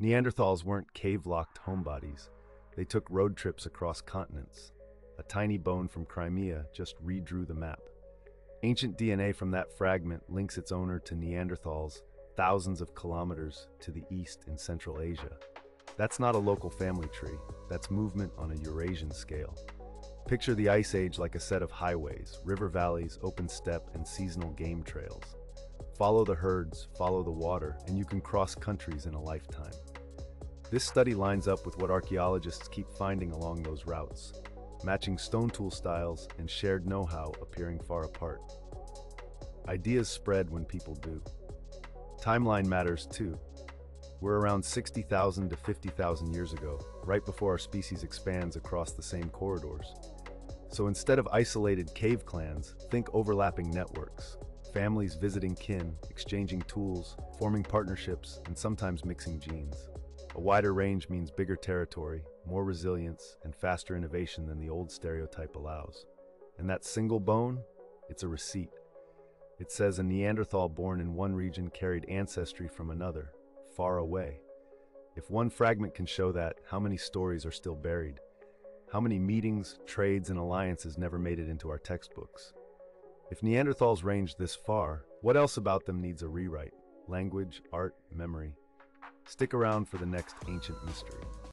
Neanderthals weren't cave-locked homebodies. They took road trips across continents. A tiny bone from Crimea just redrew the map. Ancient DNA from that fragment links its owner to Neanderthals thousands of kilometers to the east in Central Asia. That's not a local family tree, that's movement on a Eurasian scale. Picture the Ice Age like a set of highways, river valleys, open steppe, and seasonal game trails. Follow the herds, follow the water, and you can cross countries in a lifetime. This study lines up with what archaeologists keep finding along those routes, matching stone tool styles and shared know-how appearing far apart. Ideas spread when people do. Timeline matters too. We're around 60,000 to 50,000 years ago, right before our species expands across the same corridors. So instead of isolated cave clans, think overlapping networks. Families visiting kin, exchanging tools, forming partnerships, and sometimes mixing genes. A wider range means bigger territory, more resilience, and faster innovation than the old stereotype allows. And that single bone? It's a receipt. It says a Neanderthal born in one region carried ancestry from another, far away. If one fragment can show that, how many stories are still buried? How many meetings, trades, and alliances never made it into our textbooks? If Neanderthals ranged this far, what else about them needs a rewrite? Language, art, memory. Stick around for the next ancient mystery.